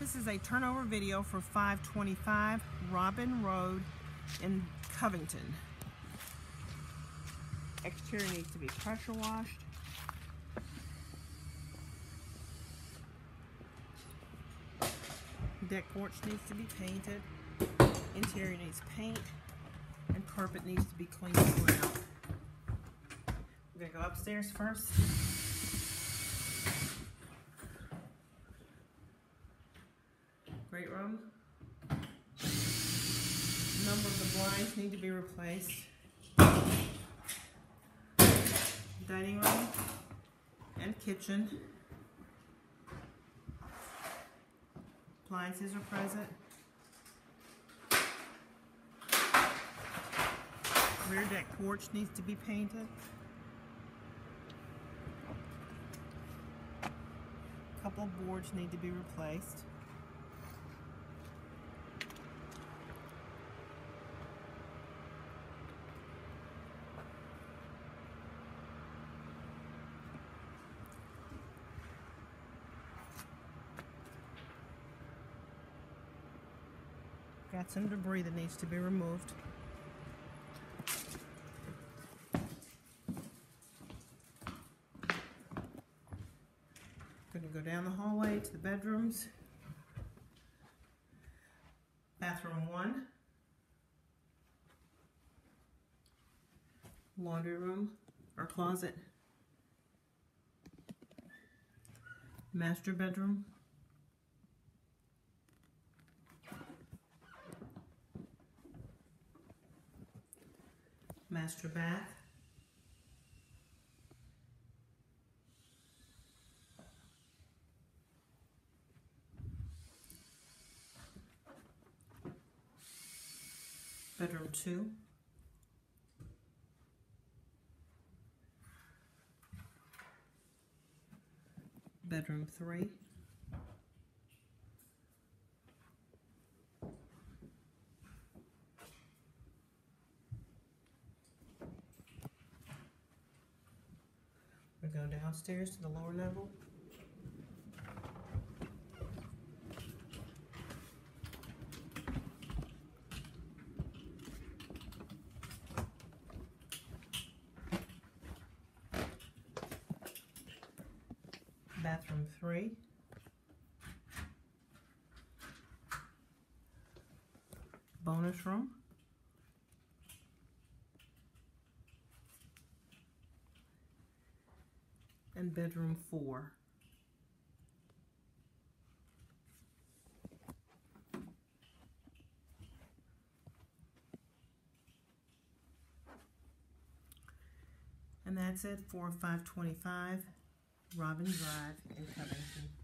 This is a turnover video for 525 Robin Road in Covington. Exterior needs to be pressure washed. Deck porch needs to be painted. Interior needs paint. And carpet needs to be cleaned out. We're gonna go upstairs first. Great room. Number of the blinds need to be replaced. Dining room and kitchen. Appliances are present. Rear deck porch needs to be painted. Couple boards need to be replaced. Got some debris that needs to be removed. To go down the hallway to the bedrooms. Bathroom one. Laundry room or closet. Master bedroom. Master bath. Bedroom two. Bedroom three. Go downstairs to the lower level. Bathroom three. Bonus room. And bedroom four. And that's it for 525 Robin Drive in Covington.